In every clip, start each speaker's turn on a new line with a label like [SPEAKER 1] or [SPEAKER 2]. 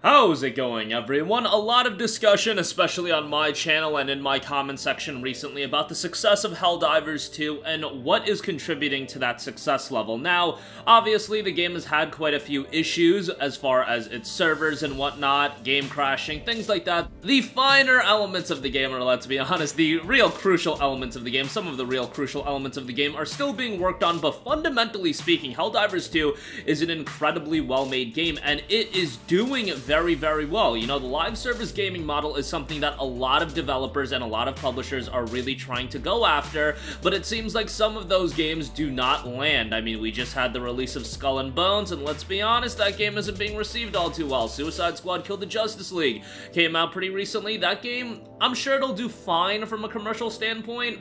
[SPEAKER 1] How's it going, everyone? A lot of discussion, especially on my channel and in my comment section recently, about the success of Helldivers 2 and what is contributing to that success level. Now, obviously, the game has had quite a few issues as far as its servers and whatnot, game crashing, things like that. The finer elements of the game, or let's be honest, the real crucial elements of the game, some of the real crucial elements of the game are still being worked on, but fundamentally speaking, Helldivers 2 is an incredibly well-made game, and it is doing very, very well. You know, the live service gaming model is something that a lot of developers and a lot of publishers are really trying to go after, but it seems like some of those games do not land. I mean, we just had the release of Skull and Bones, and let's be honest, that game isn't being received all too well. Suicide Squad Killed the Justice League came out pretty recently. That game, I'm sure it'll do fine from a commercial standpoint,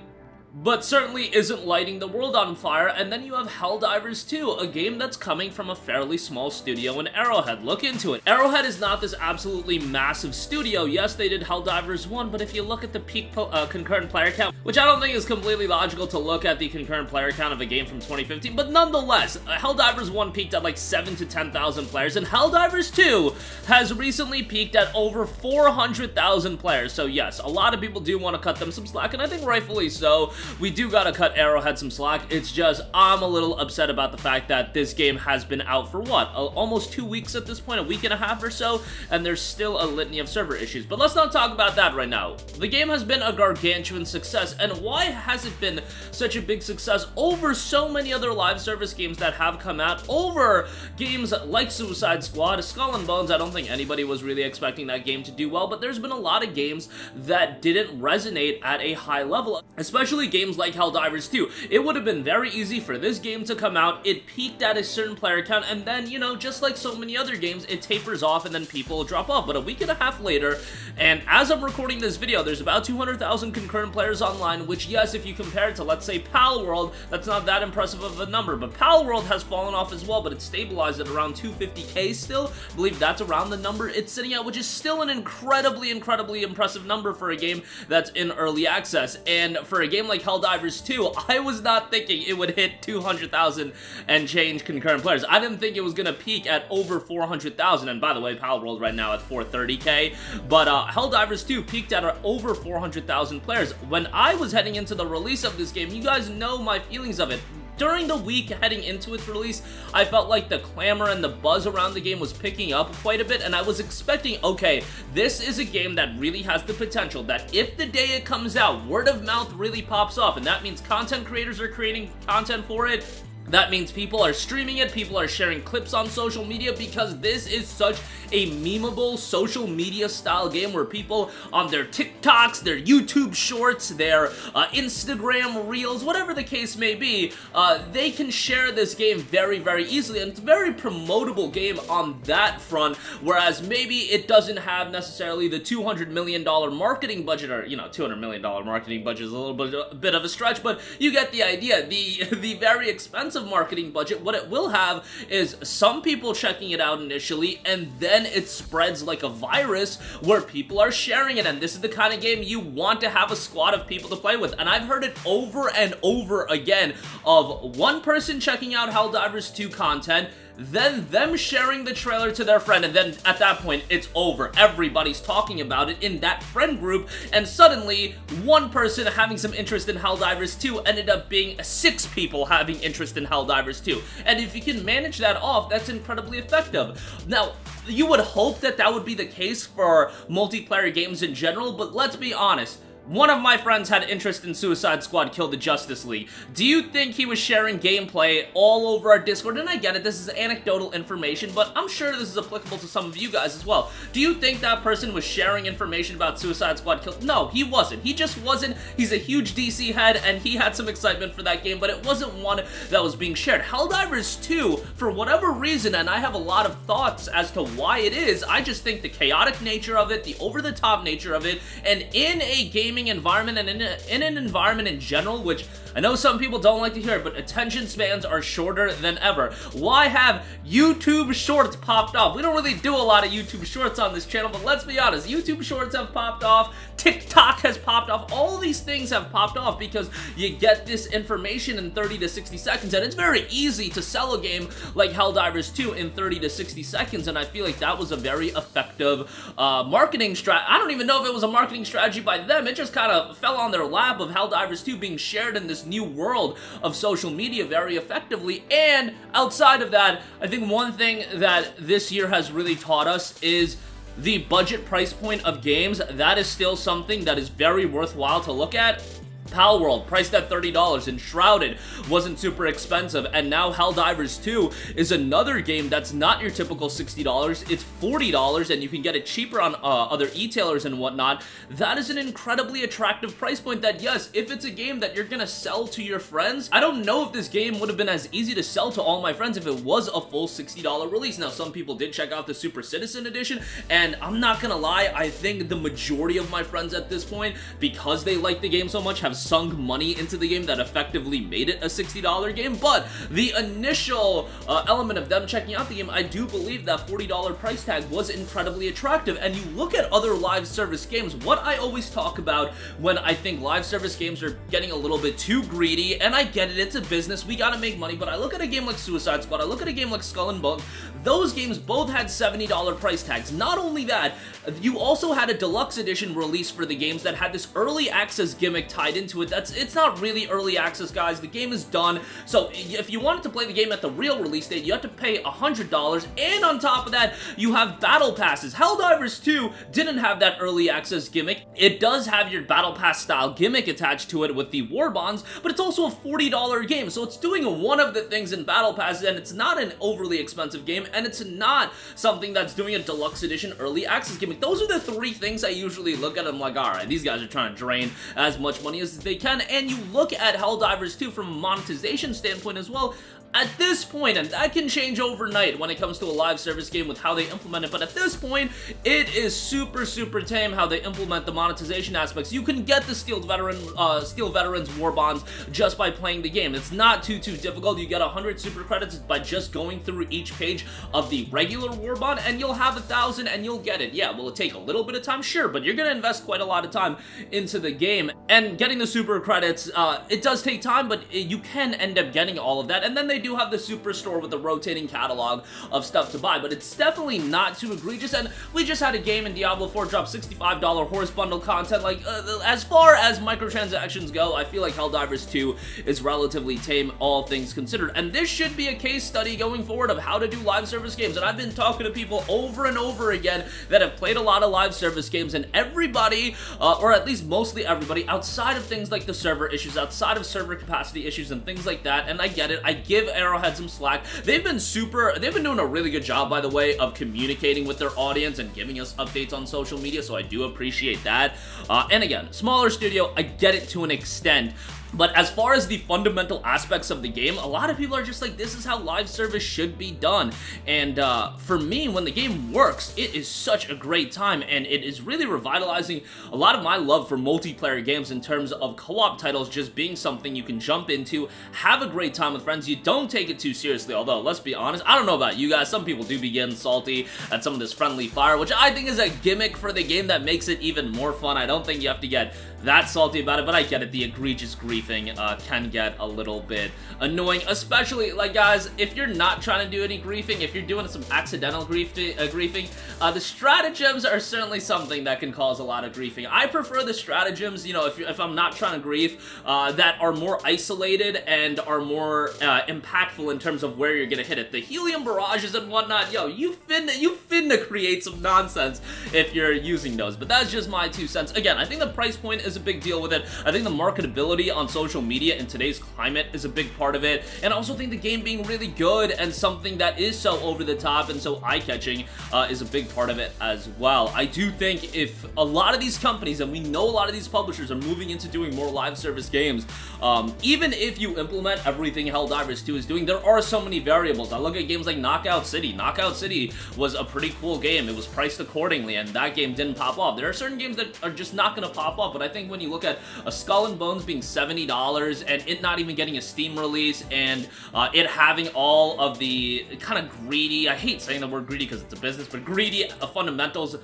[SPEAKER 1] but certainly isn't lighting the world on fire, and then you have Helldivers 2, a game that's coming from a fairly small studio in Arrowhead. Look into it. Arrowhead is not this absolutely massive studio. Yes, they did Helldivers 1, but if you look at the peak uh, concurrent player count, which I don't think is completely logical to look at the concurrent player count of a game from 2015, but nonetheless, uh, Helldivers 1 peaked at like 7 to 10,000 players, and Helldivers 2 has recently peaked at over 400,000 players. So yes, a lot of people do want to cut them some slack, and I think rightfully so we do gotta cut Arrowhead some slack. It's just, I'm a little upset about the fact that this game has been out for what? almost two weeks at this point, a week and a half or so, and there's still a litany of server issues. But let's not talk about that right now. The game has been a gargantuan success, and why has it been such a big success over so many other live service games that have come out, over games like Suicide Squad, Skull and Bones, I don't think anybody was really expecting that game to do well, but there's been a lot of games that didn't resonate at a high level, especially games like Helldivers 2. It would have been very easy for this game to come out, it peaked at a certain player count, and then, you know, just like so many other games, it tapers off and then people drop off. But a week and a half later, and as I'm recording this video, there's about 200,000 concurrent players online, which, yes, if you compare it to, let's say, Palworld, that's not that impressive of a number, but Palworld has fallen off as well, but it's stabilized at around 250k still. I believe that's around the number it's sitting at, which is still an incredibly, incredibly impressive number for a game that's in early access. And for a game like Helldivers 2, I was not thinking it would hit 200,000 and change concurrent players. I didn't think it was going to peak at over 400,000, and by the way, Palworld right now at 430k, but uh, Helldivers 2 peaked at over 400,000 players. When I was heading into the release of this game, you guys know my feelings of it during the week heading into its release, I felt like the clamor and the buzz around the game was picking up quite a bit, and I was expecting, okay, this is a game that really has the potential that if the day it comes out, word of mouth really pops off, and that means content creators are creating content for it, that means people are streaming it, people are sharing clips on social media because this is such a memeable social media style game where people on their TikToks, their YouTube shorts, their uh, Instagram reels, whatever the case may be, uh, they can share this game very, very easily and it's a very promotable game on that front, whereas maybe it doesn't have necessarily the $200 million marketing budget, or, you know, $200 million marketing budget is a little bit, a bit of a stretch, but you get the idea. The, the very expensive marketing budget, what it will have is some people checking it out initially, and then it spreads like a virus where people are sharing it, and this is the kind of game you want to have a squad of people to play with, and I've heard it over and over again of one person checking out Helldivers 2 content, then them sharing the trailer to their friend, and then at that point, it's over. Everybody's talking about it in that friend group, and suddenly, one person having some interest in Helldivers 2 ended up being six people having interest in Helldivers 2. And if you can manage that off, that's incredibly effective. Now, you would hope that that would be the case for multiplayer games in general, but let's be honest, one of my friends had interest in Suicide Squad Kill the Justice League. Do you think he was sharing gameplay all over our Discord? And I get it, this is anecdotal information, but I'm sure this is applicable to some of you guys as well. Do you think that person was sharing information about Suicide Squad Kill? No, he wasn't. He just wasn't. He's a huge DC head, and he had some excitement for that game, but it wasn't one that was being shared. Helldivers 2, for whatever reason, and I have a lot of thoughts as to why it is, I just think the chaotic nature of it, the over-the-top nature of it, and in a game gaming environment and in, a, in an environment in general, which I know some people don't like to hear, but attention spans are shorter than ever. Why have YouTube Shorts popped off? We don't really do a lot of YouTube Shorts on this channel, but let's be honest, YouTube Shorts have popped off, TikTok has popped off, all these things have popped off because you get this information in 30 to 60 seconds, and it's very easy to sell a game like Helldivers 2 in 30 to 60 seconds, and I feel like that was a very effective uh, marketing strat. I don't even know if it was a marketing strategy by them, it just kind of fell on their lap of Helldivers 2 being shared in this new world of social media very effectively, and outside of that, I think one thing that this year has really taught us is the budget price point of games, that is still something that is very worthwhile to look at. Palworld, priced at $30, and Shrouded wasn't super expensive, and now Helldivers 2 is another game that's not your typical $60, it's $40, and you can get it cheaper on uh, other e-tailers and whatnot. That is an incredibly attractive price point that, yes, if it's a game that you're gonna sell to your friends, I don't know if this game would have been as easy to sell to all my friends if it was a full $60 release. Now, some people did check out the Super Citizen Edition, and I'm not gonna lie, I think the majority of my friends at this point, because they like the game so much, have sunk money into the game that effectively made it a $60 game, but the initial uh, element of them checking out the game, I do believe that $40 price tag was incredibly attractive, and you look at other live service games, what I always talk about when I think live service games are getting a little bit too greedy, and I get it, it's a business, we gotta make money, but I look at a game like Suicide Squad, I look at a game like Skull and Bones, those games both had $70 price tags. Not only that, you also had a deluxe edition release for the games that had this early access gimmick tied into it. That's It's not really early access, guys. The game is done. So if you wanted to play the game at the real release date, you have to pay $100. And on top of that, you have battle passes. Helldivers 2 didn't have that early access gimmick. It does have your battle pass style gimmick attached to it with the war bonds, but it's also a $40 game. So it's doing one of the things in battle passes, and it's not an overly expensive game and it's not something that's doing a deluxe edition early access gimmick. Those are the three things I usually look at. I'm like, alright, these guys are trying to drain as much money as they can. And you look at Helldivers 2 from a monetization standpoint as well, at this point, and that can change overnight when it comes to a live service game with how they implement it, but at this point, it is super, super tame how they implement the monetization aspects. You can get the Steel Veteran, uh, Steel Veterans War Bonds just by playing the game. It's not too, too difficult. You get 100 super credits by just going through each page of the regular War Bond, and you'll have a thousand and you'll get it. Yeah, will it take a little bit of time? Sure, but you're gonna invest quite a lot of time into the game, and getting the super credits, uh, it does take time, but you can end up getting all of that, and then they do have the Superstore with the rotating catalog of stuff to buy, but it's definitely not too egregious, and we just had a game in Diablo 4 drop $65 horse bundle content, like, uh, as far as microtransactions go, I feel like Helldivers 2 is relatively tame, all things considered, and this should be a case study going forward of how to do live service games, and I've been talking to people over and over again that have played a lot of live service games, and everybody, uh, or at least mostly everybody, outside of things like the server issues, outside of server capacity issues and things like that, and I get it, I give Arrowhead some slack. They've been super, they've been doing a really good job, by the way, of communicating with their audience and giving us updates on social media, so I do appreciate that. Uh, and again, smaller studio, I get it to an extent, but as far as the fundamental aspects of the game, a lot of people are just like, this is how live service should be done. And uh, for me, when the game works, it is such a great time, and it is really revitalizing a lot of my love for multiplayer games in terms of co-op titles just being something you can jump into, have a great time with friends. You don't take it too seriously, although, let's be honest, I don't know about you guys, some people do be getting salty at some of this friendly fire, which I think is a gimmick for the game that makes it even more fun. I don't think you have to get that salty about it, but I get it. The egregious griefing uh, can get a little bit annoying, especially, like, guys, if you're not trying to do any griefing, if you're doing some accidental grief uh, griefing, uh, the stratagems are certainly something that can cause a lot of griefing. I prefer the stratagems, you know, if, if I'm not trying to grief, uh, that are more isolated and are more uh, impactful in terms of where you're gonna hit it. The helium barrages and whatnot, yo, you finna, you finna create some nonsense if you're using those, but that's just my two cents. Again, I think the price point is a big deal with it. I think the marketability on social media in today's climate is a big part of it, and I also think the game being really good and something that is so over the top and so eye-catching uh, is a big part of it as well. I do think if a lot of these companies, and we know a lot of these publishers are moving into doing more live service games, um, even if you implement everything Helldivers 2 is doing, there are so many variables. I look at games like Knockout City. Knockout City was a pretty cool game. It was priced accordingly, and that game didn't pop off. There are certain games that are just not going to pop off, but I think think when you look at a Skull and Bones being $70 and it not even getting a Steam release and uh, it having all of the kind of greedy, I hate saying the word greedy because it's a business, but greedy uh, fundamentals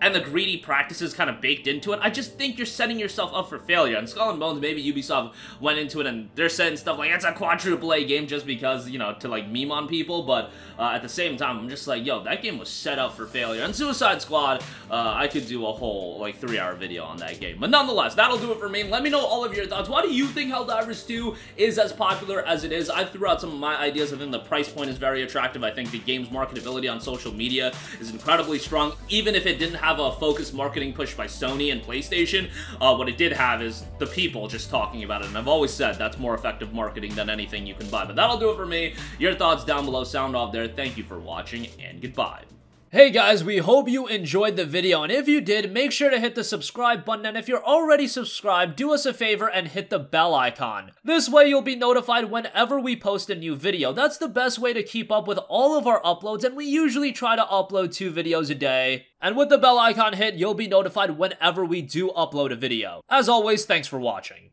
[SPEAKER 1] and the greedy practices kind of baked into it, I just think you're setting yourself up for failure. And Skull and Bones, maybe Ubisoft went into it and they're saying stuff like, it's a quadruple A game just because, you know, to like meme on people, but uh, at the same time, I'm just like, yo, that game was set up for failure. And Suicide Squad, uh, I could do a whole, like, three-hour video on that game. But nonetheless, that'll do it for me. Let me know all of your thoughts. Why do you think Helldivers 2 is as popular as it is? I threw out some of my ideas. I think the price point is very attractive. I think the game's marketability on social media is incredibly strong, even if it didn't have have a focused marketing push by Sony and PlayStation. Uh, what it did have is the people just talking about it, and I've always said that's more effective marketing than anything you can buy. But that'll do it for me. Your thoughts down below, sound off there. Thank you for watching, and goodbye. Hey guys, we hope you enjoyed the video, and if you did, make sure to hit the subscribe button, and if you're already subscribed, do us a favor and hit the bell icon. This way you'll be notified whenever we post a new video. That's the best way to keep up with all of our uploads, and we usually try to upload two videos a day. And with the bell icon hit, you'll be notified whenever we do upload a video. As always, thanks for watching.